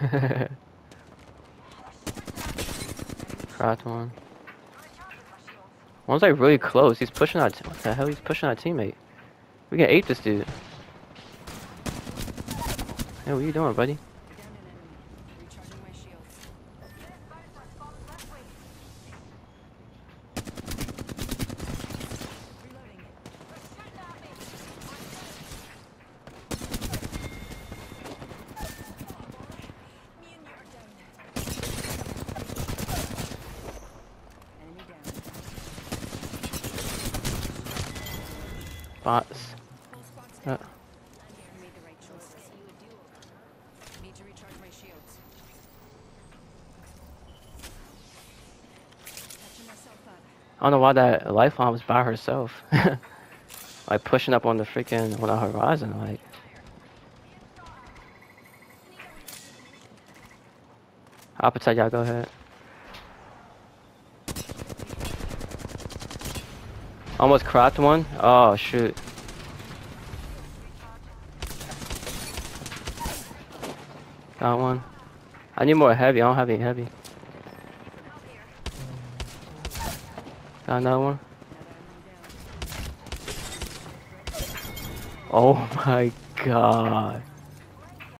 Cracked one. One's like really close. He's pushing our. What the hell? He's pushing our teammate. We can ape this dude. Hey, what are you doing, buddy? Myself up. Uh. I don't know why that lifeline was by herself. like pushing up on the freaking on the horizon. Like I'll protect y'all. Go ahead. Almost cracked one. Oh shoot. Got one. I need more heavy. I don't have any heavy. Got another one. Oh my god.